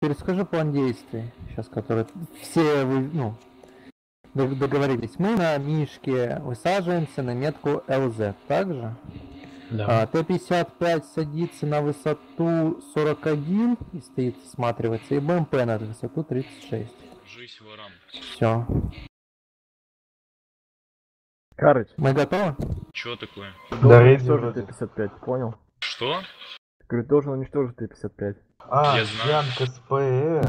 перескажу план действий, сейчас который все вы, ну, дог- договорились. Мы на Мишке высаживаемся на метку ЛЗ, также. Да. А, Т-55 садится на высоту 41 и стоит, осматривается, и БМП на высоту 36. Жизнь ворам. Все. Карыч, Мы готовы? Чё такое? должен уничтожить Т-55, понял? Что? Говорю, должен уничтожить Т-55. А, Я знаю.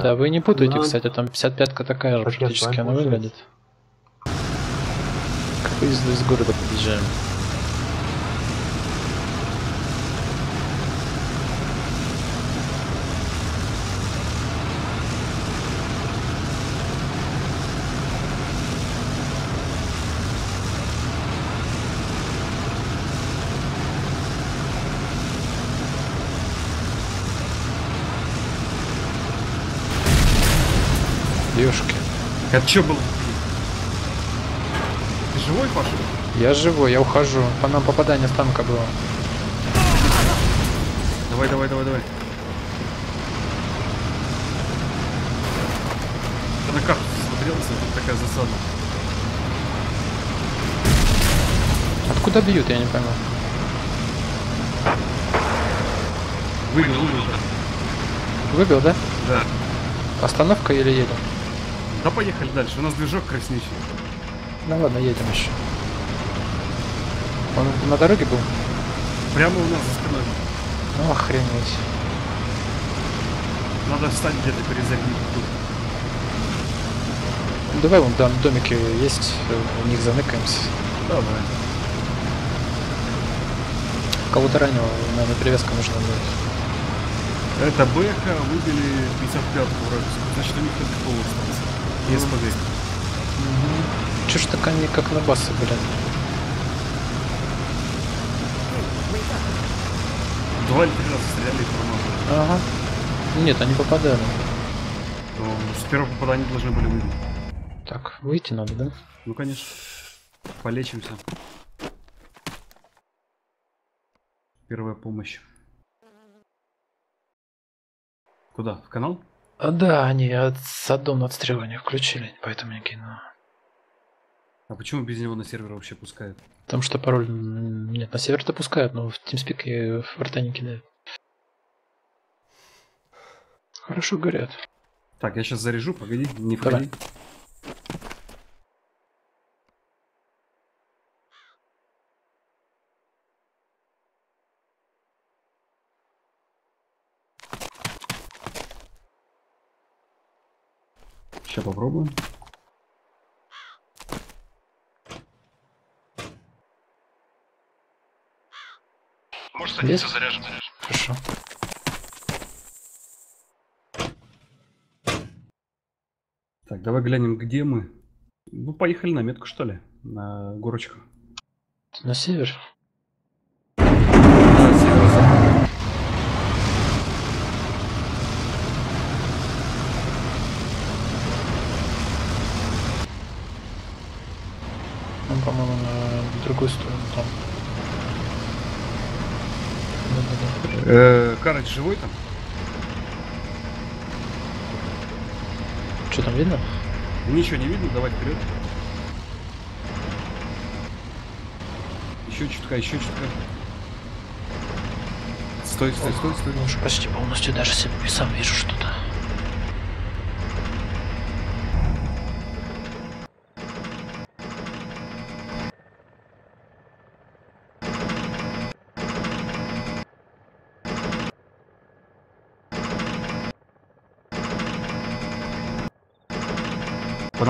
Да, вы не путайте, Ну, кстати, там 55-ка такая же так практически она выглядит. Как из, из города подъезжаем. Это что было? Ты живой, Паша? Я живой, я ухожу. По нам попадание с танка было. Давай, давай, давай, давай. Я на карту смотрелся, тут такая засада. Откуда бьют, я не пойму. Выбил, выбил. Выбил, да? Да. Остановка или едем? Да поехали дальше, у нас движок красничий. Ну ладно, едем еще. Он на дороге был? Прямо у нас за спиной. Ну охренеть. Надо встать где-то перезагнить тут. Ну, давай вон там домики есть, в них заныкаемся. Давай. Кого-то раненого, наверное, привязка нужна будет. Это Бэха выбили 55-ку вроде. Значит, у них только пол остался. И СПГ. Чё ж так они как на басы, блин? Два или три раза стреляли и промазали. Ага. Нет, они попадали. Но с первого попадания должны были выбить. Так, выйти надо, да? Ну, конечно. Полечимся. Первая помощь. Куда? В канал? А, да, они от садом отстреливания включили, поэтому я кину. А почему без него на сервер вообще пускают? Потому что пароль... Нет, на север-то пускают, но в TeamSpeak и в арта не кидают. Хорошо горят. Так, я сейчас заряжу, погоди, не Давай. входи. Сейчас попробуем. Может садиться, заряжен. Хорошо. Так, давай глянем, где мы. Ну, поехали на метку, что ли? На горочку. На север? На северо-запад. Он, Ну, по-моему, на другую сторону там. Э, Карыч живой там? Что там видно? Ничего не видно, давай вперед. Еще чутка, еще чутка. Стой, стой, стой, стой. Уже почти полностью даже сам вижу что-то.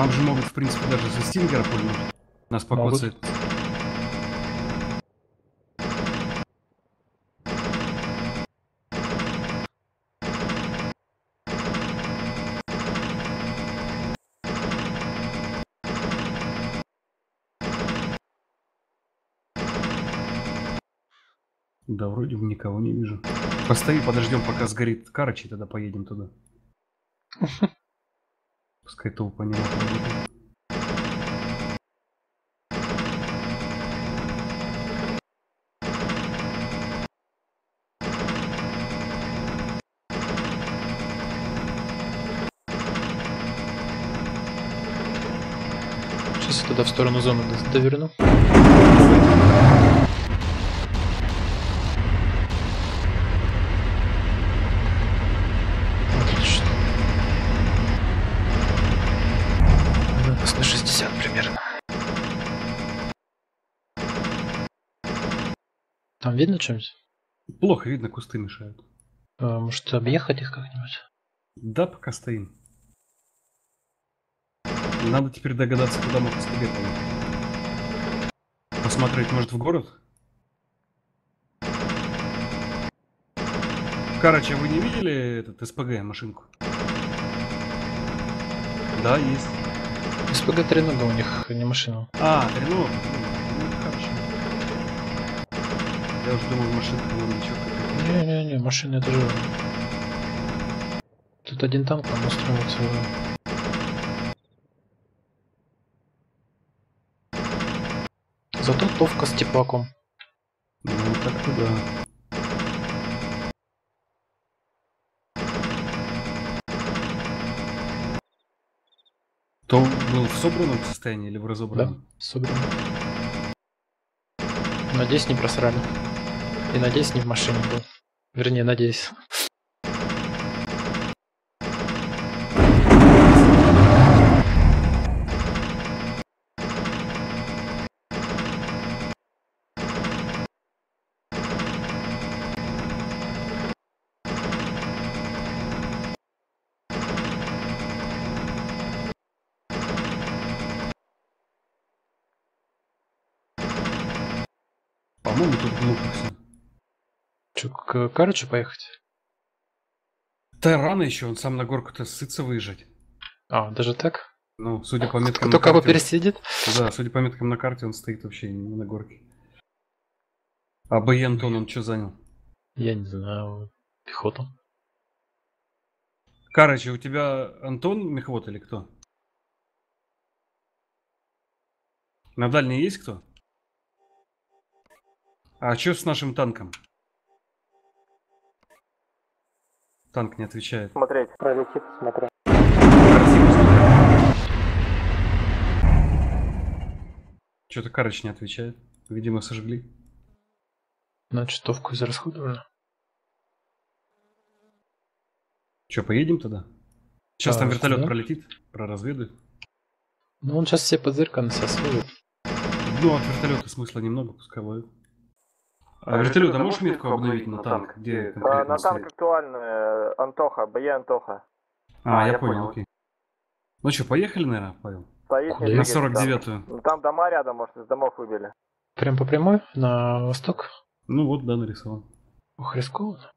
Нам же могут, в принципе, даже со стингера пульнуть. Нас покоцает. Да, вроде бы никого не вижу. Постои, подождем, пока сгорит Карыч, и тогда поедем туда. Пускай толпа не будет. Сейчас я туда в сторону зоны доверну. Там видно что-нибудь? Плохо видно, кусты мешают. Э, Может объехать их как-нибудь? Да, пока стоим. Надо теперь догадаться, куда СПГ поедем. Посмотреть, может, в город? Короче, вы не видели этот СПГ машинку? Да, есть. СПГ тренога у них, не машина. А, Рено. Я уже думал, машинка нам ничего. Не-не-не, машина это же... Тут один танк нам устроился. Зато товка с теплаком. Ну, так-то да. То был в собранном состоянии или в Да, разобранном? собрано. Надеюсь, не просрали. И надеюсь, не в машине был. Вернее, надеюсь. По-моему, тут глупо все. Че, к Карычу поехать? Да рано еще, он сам на горку-то сытся выезжать. А, даже так? Ну, судя по меткам Кто на кого карте... пересидит? Да, судя по меткам на карте, он стоит вообще не на горке. А Б. Антон, он что занял? Я не знаю. Пехоту. Короче, у тебя Антон мехвод или кто? На дальней есть кто? А что с нашим танком? Танк не отвечает. Смотреть. Пролетит, смотрю. Что-то Карыч не отвечает. Видимо, сожгли. Значит, товку израсходовали. Что, поедем тогда? Сейчас там А, вертолет да. пролетит, проразведает. Ну, он сейчас все подзырка на себя сводит. Ну, от вертолета смысла немного, пускай ловит. А вертолета можешь метку обновить на танк? Где А, конкретно на танк актуально, э, Антоха, БЕ Антоха. А, А, я я понял, понял. окей. Ну что, поехали, наверное, Павел? Не На На двигается 49-ю. Там. Ну, там дома рядом, может, из домов выбили. Прям по прямой, на восток. Ну вот, да, нарисовал. Ох, рискованно.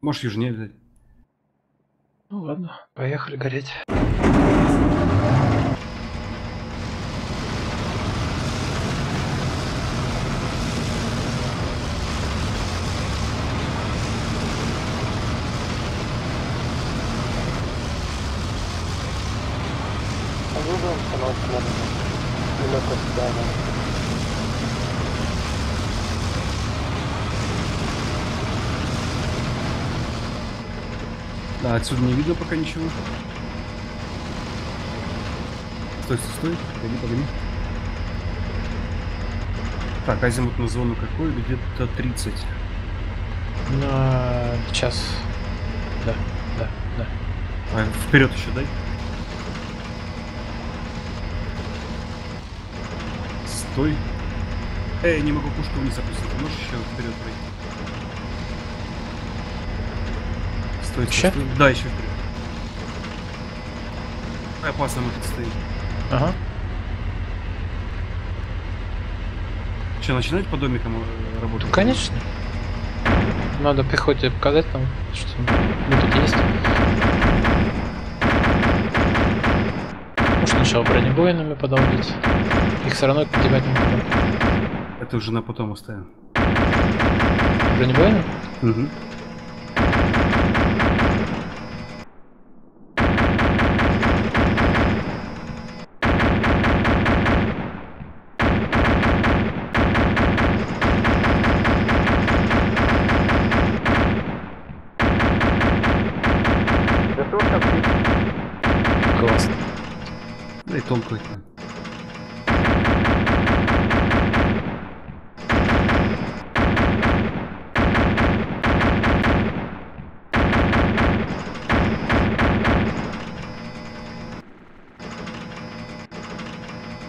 Можешь южнее взять. Ну ладно, поехали гореть. Сюда, Да, отсюда не видно пока ничего. Стой, стой, стой. Погоди, погоди. Так, азимут на зону какой? Где-то 30. На час. Да, да, да. А, вперед еще дай. Стой. Эй, не могу пушку вниз опустить. Ты Можешь еще вперед пройти? Стой, стой, Ща? стой. Да, еще вперед. Опасно мы тут стоим. Ага. Че, начинать по домикам э, работать? Ну, конечно. Надо пехоте показать там, что мы тут есть. Сначала бронебойными подолбить. Их все равно девать некуда. Это уже на потом оставим. Бронебойным? Угу. потом только.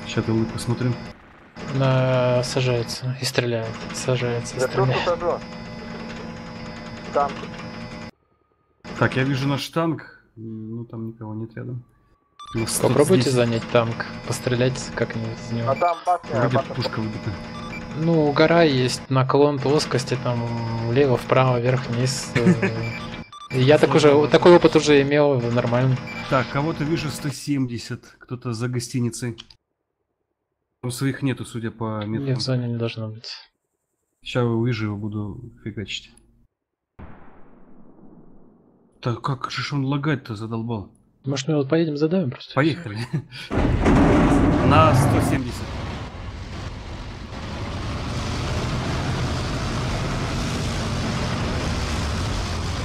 Сейчас улыбку посмотрим. Она сажается и стреляет. Сажается и да стреляет. Танк. Так, я вижу наш танк. Ну там никого нет рядом. Стоит Попробуйте здесь. занять танк, пострелять как-нибудь из него. А там башня, башня. пушка выбита. Ну, гора есть, наклон плоскости, там влево, вправо, вверх, вниз. Я так уже, такой опыт уже имел, нормально. Так, кого-то вижу 170. Кто-то за гостиницей. Там своих нету, судя по Нет, в меткам. зоне не должно быть. Сейчас увижу его, буду фигачить. Так, как же ж он лагать-то задолбал? Может, мы вот поедем задавим просто? Поехали. На 170.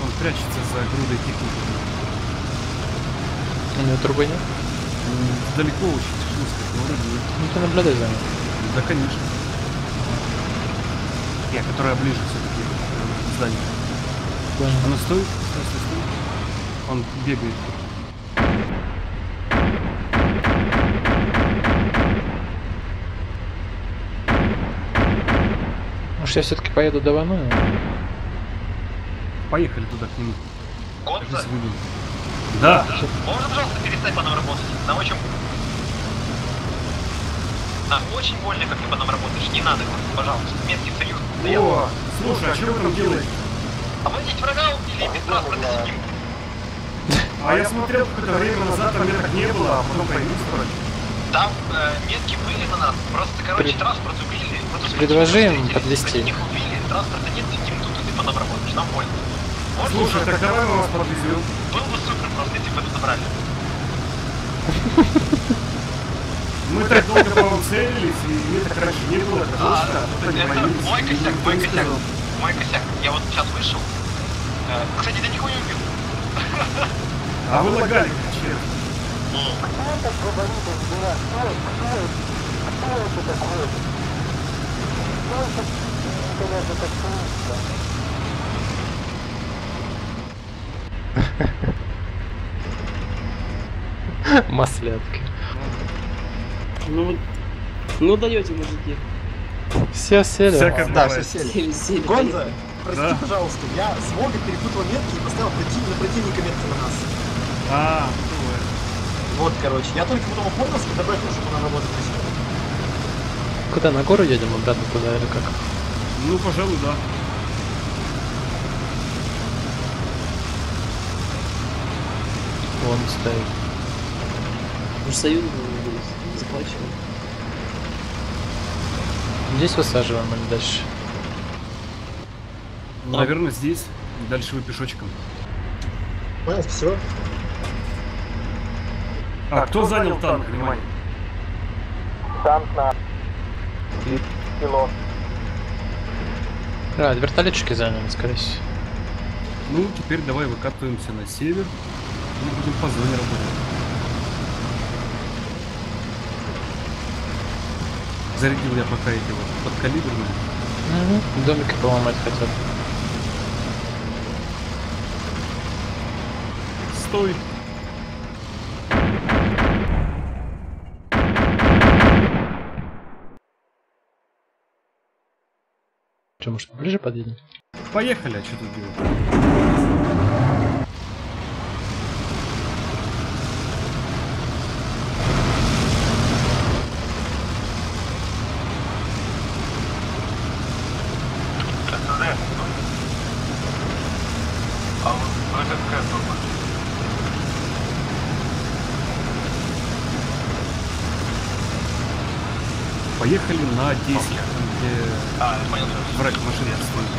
Он прячется за грудой техники. У него трубы нет? Далеко очень, тяжело. Ну, ты наблюдай за ним. Да, конечно. Я, которая ближе все-таки к зданию. Понял. Она стоит? Стой, стой, стой. Он бегает. Может, я все-таки поеду до Вану? Поехали туда к нему. Сейчас выйдем. Да, можно, пожалуйста, перестать по нам работать? Нам очень... Нам очень больно, как ты по нам работаешь. Не надо, пожалуйста. Меткий союз. Да я- О, слушай, а что вы там делаете? А мы здесь врага убили, без транспорта сидим. А я смотрел какое-то время назад, там меток не было, а потом появился вроде. Там э, метки были на нас. Просто, короче, При- транспорт убили. Предложи им встретились, подвезти. Их убили, транспорта нет, сидим тут, и ты по нам работаешь. Нам больно. Можно Слушай, уже? так давай мы вас подвезем. Было бы супер просто, если бы это забрали. Мы так долго по вам целились, и меток раньше не было. Это А, это мой косяк, мой косяк. Мой косяк. Я вот сейчас вышел. Э, Кстати, да никого не убил. А вы лагали, как черт. Маслятки. Ну, вот- ну даете, мужики. Все сели. Всяко Да, бывает. все сели. Сели. Гонза, прости, Да. пожалуйста, я с Вога перепутал метки и поставил против- на противника метки на нас. А. Вот, короче, я только потом опомнился, когда брать чтобы она работать на себя. Куда, на гору едем обратно туда или как? Ну, пожалуй, да. Вон стоит. Уж союз захвачен. Здесь высаживаем или дальше? Наверное, здесь. Дальше вы пешочком. Понял, спасибо. А, кто занял танк, внимание? Танк на кило. А, вертолетчики заняли, скорее всего. Ну, теперь давай выкатываемся на север и будем по зоне работать. Зарядил я пока эти вот подкалиберные. Угу. Домики поломать хотят. Стой! Может, ближе подъедем? Поехали, а что тут делать? Поехали на 10, там, где А, понял, враг машины стоит.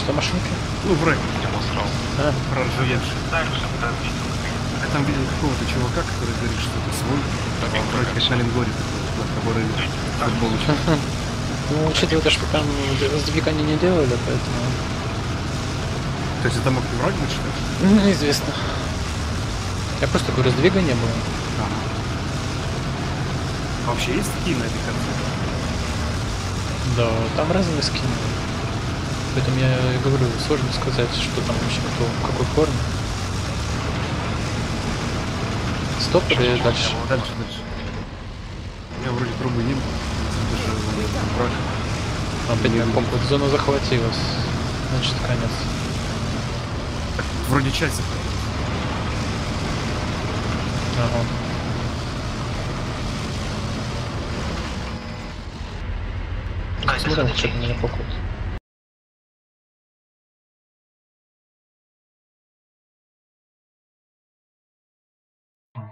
Что, машинки? Ну, враг я срал. А, проржавевший. Дальше наконец. Я там видел какого-то чувака, который говорит, что это свой. Какой Вроде как на Ленгоре такой, на который футбол ну, учитывая то, что там сдвиг они не делали, поэтому... То есть это мог и враг быть, что ли? Ну, Неизвестно. Я просто говорю, сдвига не было. Ага. А Вообще есть такие на этой карте? Да, там разные скины. Поэтому я и говорю, сложно сказать, что там вообще кто в какой форме. Стоп или дальше? Дальше, дальше. меня вроде трубы не было. Даже враг. Опять будет. попут. Зона захватилась. Значит, конец. Вроде часть захватила. Ага. А, следующий. что-то меня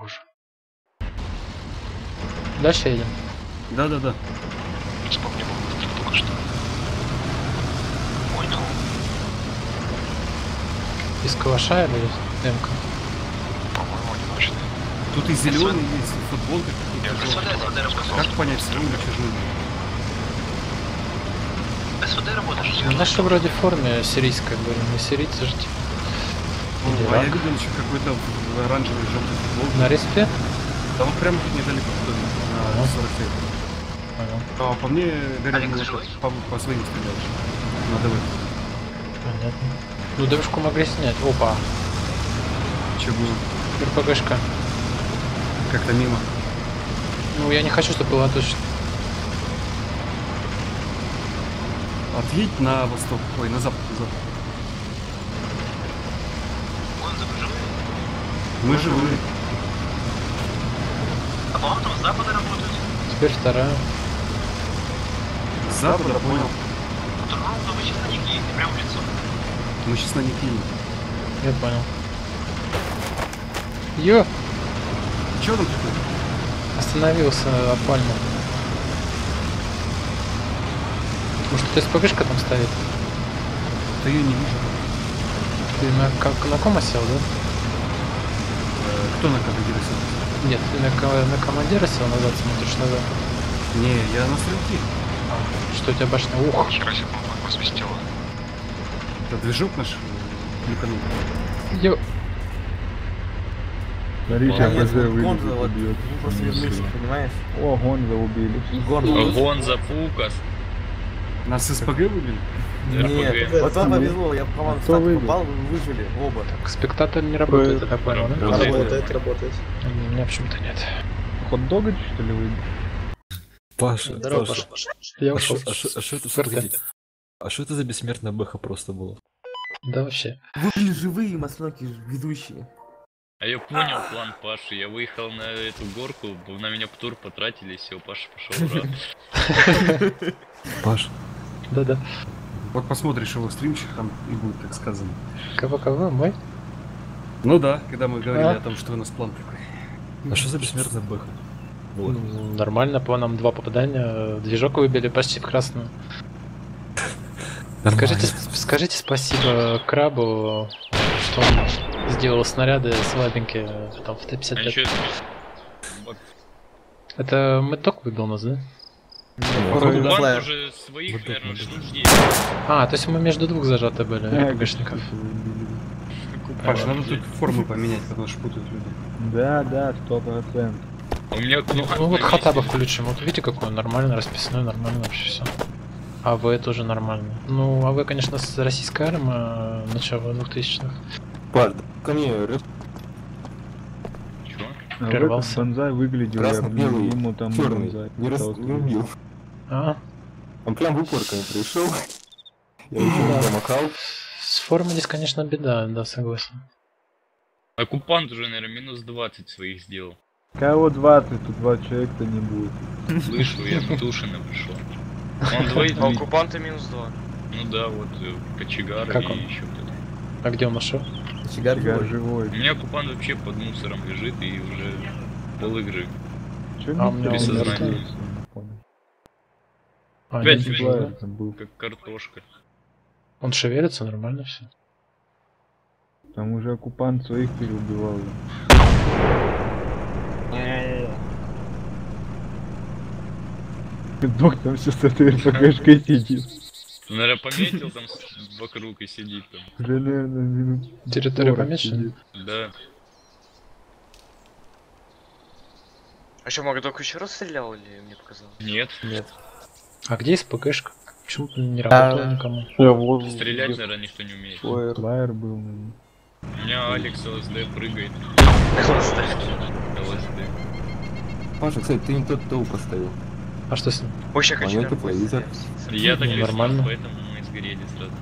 боже. Дальше едем. Да-да-да. Вспомнил только что. Понял. Из калаша или МК? По-моему, одиночный. Тут и зеленый есть, и футболка Как понять, все равно чужие? СВД работаешь? Ну, наши вроде в форме сирийской были, не сирийцы же типа. Или А я видел еще какой-то оранжевый желтый футболке. На респе? Да вот прям недалеко на Ага. 47. Понял. А по мне, Гарри, по, по своим стреляешь. На ДВ. Понятно. Ну, девушку могли снять. Опа, Че было? РПГшка. Как-то мимо. Ну, я не хочу, чтобы была точно. Отъедь на восток. Ой, на запад. На запад. Мы живые. А по вам там с запада работают? Теперь вторая. С запада, понял. Ровно вы сейчас на них едете, прям в лицо. Мы сейчас на них едем. Я понял. Ё! Че там такое? Остановился от пальмы. Может, это СПГшка там стоит? Да я не вижу. Ты на, как, на кома сел, да? Э, Кто на командира сидит? Нет, ты на, ко- на командира сел назад, смотришь назад. Не, я на стрелки. А, что у тебя башня? Ух! Хера себе, по-моему, сместило. Это движок наш э, люканул. Ё! Смотрите, А, АПЗ Гонза, вот, убьет. ну, просто вернулся, понимаешь? О, Гонза убили. Гонза. Гонза, Фукас. Нас СПГ выбили? Нет, РПГ. вот вам повезло, я по вам Кто выиграл? попал, вы выжили оба. Так, спектакль не работает, я так понял, да? Работает. работает. У меня почему-то нет. Хот-дога что ли вы? Паша, Здорово, Паша, Паша. Я а что ушел. а шо- а это, а что это за бессмертная бэха просто было? Да вообще. Вы были живые, маслоки, ведущие. А я понял план Паши. Я выехал на эту горку, на меня тур потратили, все, Паша пошел, ура. Паш, Да-да. Вот посмотришь его стримчик, там и будет так сказано. Кого-кого? Мой? Ну да, когда мы говорили А? о том, что у нас план такой. а что за бессмертная бэха? была? Ну, Нормально, по нам два попадания. Движок выбили почти в красную. Скажите, скажите спасибо крабу, что он сделал снаряды слабенькие там в А Т-55. еще Это Мэток выбил нас, да? Походу, да. Бан уже своих, Вот так, наверное, вот штук так. 10. А, то есть мы между двух зажаты были, Да, РПГшников. Паша, надо тут формы поменять, потому что путают люди. Да, да, сто процентов. У меня Ну, ну вот Хатаба включим. Вот видите, какой он нормальный, расписной, нормально вообще все. АВ тоже нормально. Ну, АВ, конечно, с российская арма начала 2000-х. Паш, ко мне? А Прервался. как Бонзай выглядел, Красно-белый, я ему там черный, бонзай не, раз, не убил. А, Он прям в упор ко мне пришел. Я еще замахал. с формой здесь, конечно, беда, да, согласен. Оккупант уже, наверное, минус 20 своих сделал. Кого 20, тут два человека не будет. Слышу, я на Тушина пришел. Он двоих... А оккупанты минус 2. Ну да, вот э, кочегар и еще кто-то. А где он нашел? Чигар Я живой. У меня оккупант вообще под мусором лежит и уже пол игры. Чё А, у меня понял. А, Опять был. Как картошка. Он шевелится, нормально все. Там уже оккупант своих переубивал. Док там все с этой РПГшкой сидит. Наверное, пометил там вокруг и сидит там. Уже, наверное, минут Территория 40 помечена? Да. А что, Макдок еще раз стрелял или мне показалось? Нет. Нет. А где СПГшка? Почему не работала никому? Стрелять, наверное, никто не умеет. Флайер был, наверное. У меня Алекс ЛСД прыгает. Классно. ЛСД. Паша, кстати, ты не тот стол поставил. А что с ним? Вообще Монету, кочегар. телевизор. Я так нормально. поэтому мы сгорели сразу.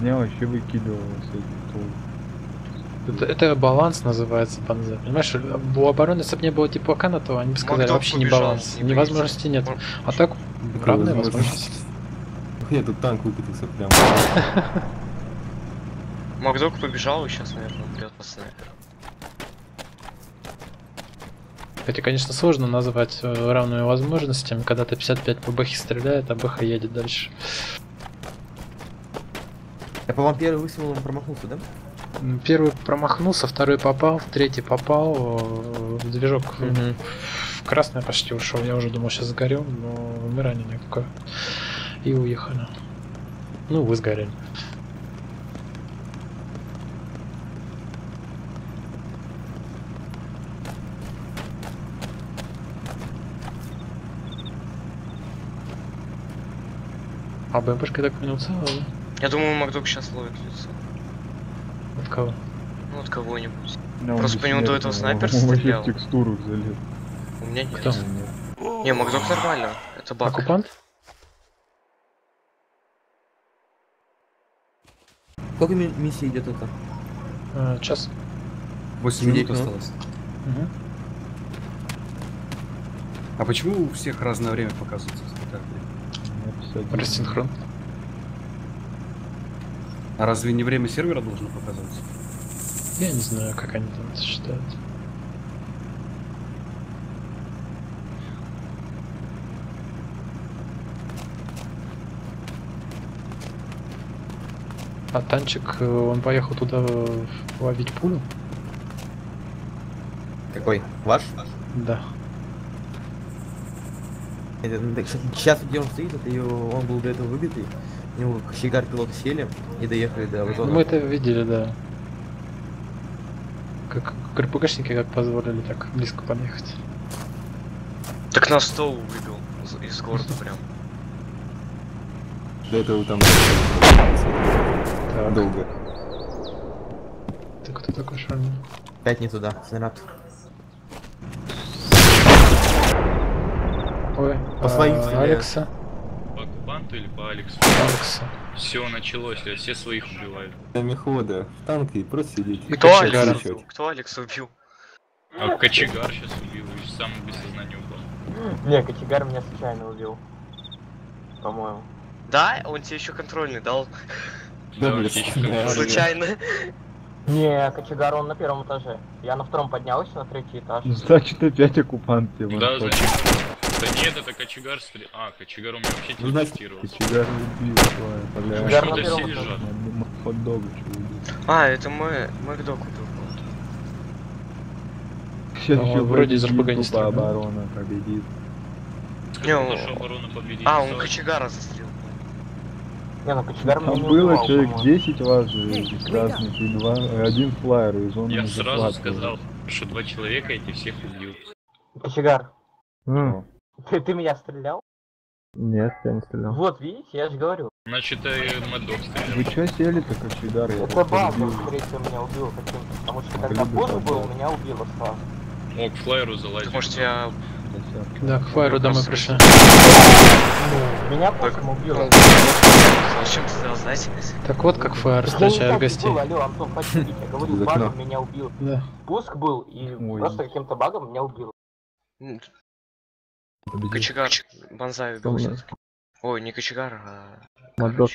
Меня вообще выкидывало. Это, это баланс называется, банза. Понимаешь, у обороны, если бы не было типа Акана, то они бы сказали, Макдок вообще не побежал, баланс. не Невозможности нет. А так, равные возможности. Ух, Я тут танк выкатился прям. Макдок побежал и сейчас, наверное, умрет по снайперу. Хотя, конечно, сложно назвать э, равными возможностями, когда ты 55 по бэхе стреляет, а бэха едет дальше. Я по вам первый выстрел он промахнулся, да? Первый промахнулся, второй попал, третий попал, э, в движок Мгм. в красное почти ушел. Я уже думал, сейчас сгорю, но вымирание никакое. И уехали. Ну, вы сгорели. А БМПшка, так понял, целая, да? Я думаю, Макдок сейчас ловит лицо. От кого? Ну, от кого-нибудь. Просто по нему до этого снайпер стрелял. текстуру залез. У меня нет. Кто? Не, Макдок нормально. Это баг. Оккупант? Сколько ми- миссий идет это? Э, час. 8 минут осталось. Мгм. А почему у всех разное время показывается? Рассинхрон. А разве не время сервера должно показываться? Я не знаю, как они там это считают. А танчик, э, он поехал туда э, ловить пулю? Какой? Ваш? Да. Это, ну, да, кстати, сейчас где он стоит, это его, он был до этого выбитый. У него кочегар пилот сели и доехали до вот Мы это видели, да. Как РПГшники как позволили так близко подъехать. Так на стол выбил из- города прям. До этого там Так. долго. Ты кто такой шарный? Опять не туда, снаряд. Ой, По своим а. Алекса. По оккупанту или по Алексу? Алекса. Все началось, я все своих убивают. Мехвода в танке и просто сидеть. Кто. Алекс? Кто Алекс убил? А кочегар сейчас убил и сам без сознания упал. Не, кочегар меня случайно убил. По-моему. Да, он тебе еще контрольный дал. Да, блин. Случайно. Не, кочегар он на первом этаже. Я на втором поднялся на третий этаж. Значит, опять оккупант тебе Да, значит. Да нет, это кочегар стрелял. А, кочегар у меня вообще Ну, телепортировался. Кочегар убил, твоя, бля. Кочегар на все этаже. лежат. А, это мы, Макдок убил. кого-то. Сейчас еще вроде из РПГ не стрелял. оборона победит. Не, оборона победит. А, он кочегара застрелил. Не, ну кочегар Там было человек по-моему. 10 вас же, красных, и два, один флайер из зоны Я сразу сказал, что два человека эти всех убил. Кочегар, М, ты, ты меня стрелял? Нет, я не стрелял. Вот, видите, я же говорю. Значит, э, Мадок Вы стрелял. чё сели-то, кочегар? Я Это убил. он, скорее всего, меня убил каким-то. Потому что когда да, был, меня убило сразу. Мог к флайеру залазить. Может, я... Да, к флайеру домой пришли. Ну, меня позже убило. Зачем ты сказал, знаете? Так вот как флайер встречает гостей. алло, Антон, почти, я говорю, багом меня убил. Да. Пуск был, и просто каким-то багом меня убило. Кочегар. Банзай убил? Ой, не кочегар, а... Мадок